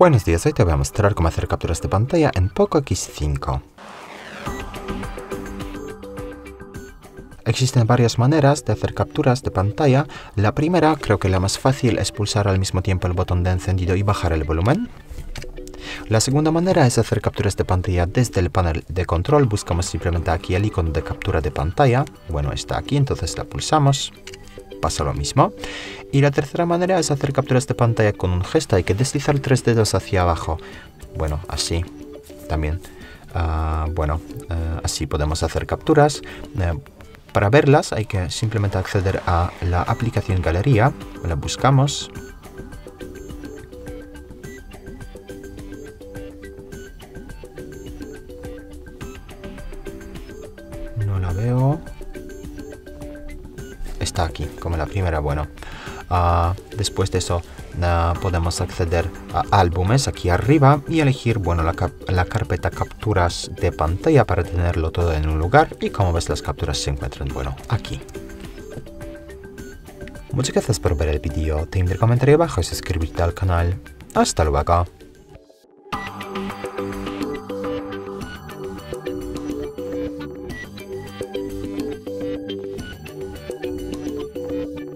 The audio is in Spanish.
Buenos días, hoy te voy a mostrar cómo hacer capturas de pantalla en Poco X5. Existen varias maneras de hacer capturas de pantalla. La primera, creo que la más fácil, es pulsar al mismo tiempo el botón de encendido y bajar el volumen. La segunda manera es hacer capturas de pantalla desde el panel de control. Buscamos simplemente aquí el icono de captura de pantalla. Bueno, está aquí, entonces la pulsamos. Pasa lo mismo. Y la tercera manera es hacer capturas de pantalla con un gesto. Hay que deslizar tres dedos hacia abajo. Bueno, así también. Ah, bueno, eh, así podemos hacer capturas. Eh, para verlas hay que simplemente acceder a la aplicación Galería. La buscamos. No la veo. Está aquí, como la primera, bueno. Uh, después de eso uh, podemos acceder a álbumes aquí arriba y elegir bueno, la, la, carpeta capturas de pantalla para tenerlo todo en un lugar y como ves las capturas se encuentran bueno aquí. Muchas gracias por ver el vídeo, te invito a comentario abajo y suscribirte al canal. Hasta luego.